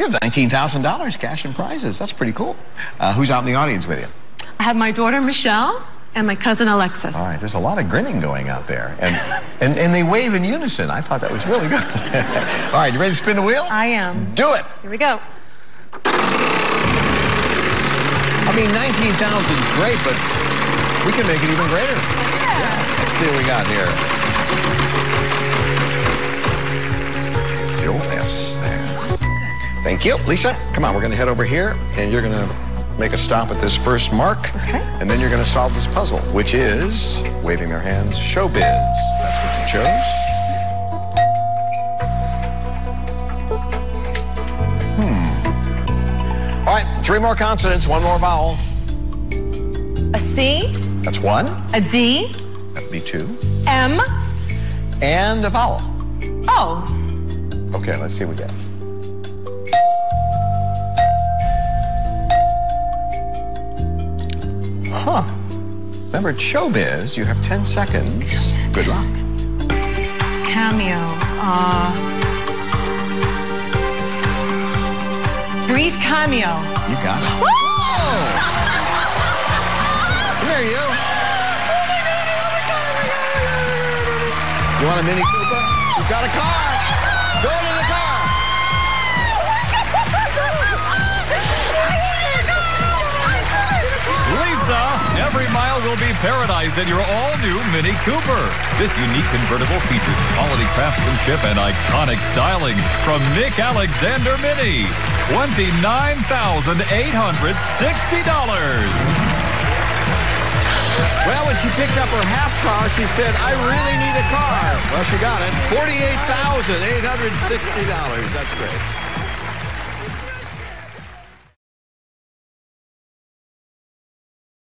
You have $19,000 cash and prizes. That's pretty cool. Uh, who's out in the audience with you? I have my daughter Michelle and my cousin Alexis. All right, there's a lot of grinning going out there. And, and, and they wave in unison. I thought that was really good. All right, you ready to spin the wheel? I am. Do it. Here we go. I mean, 19,000 is great, but we can make it even greater. Yeah. Let's see what we got here. Thank you. Lisa, come on, we're going to head over here, and you're going to make a stop at this first mark. Okay. And then you're going to solve this puzzle, which is waving their hands, showbiz. That's what you chose. Hmm. All right, three more consonants, one more vowel. A C, That's one. a D, That'd be two. M, And a vowel. O. Okay, let's see what we get. Remember, showbiz, you have 10 seconds. Good luck. Cameo. Uh, brief cameo. You got it. Come here, you. You want a Mini Cooper? You got a car. Go to the will be paradise in your all-new Mini Cooper. This unique convertible features quality craftsmanship and iconic styling from Nick Alexander Mini. $29,860. Well, when she picked up her half car, she said, I really need a car. Well, she got it. $48,860. That's great.